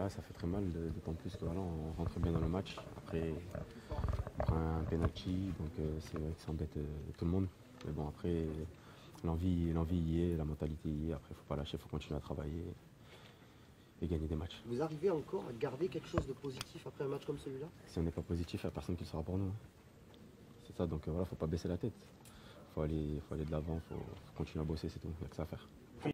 Ah, ça fait très mal, d'autant plus que voilà, on rentre bien dans le match. Après, on prend un penalty, donc euh, c'est vrai que ça embête euh, tout le monde. Mais bon, après, l'envie, l'envie y est, la mentalité y est. Après, faut pas lâcher, il faut continuer à travailler et gagner des matchs. Vous arrivez encore à garder quelque chose de positif après un match comme celui-là? Si on n'est pas positif, il n'y a personne qui le sera pour nous. Hein. C'est ça, donc euh, voilà, faut pas baisser la tête. Il faut aller, faut aller de l'avant, il faut, faut continuer à bosser, c'est tout. Il n'y a que ça à faire.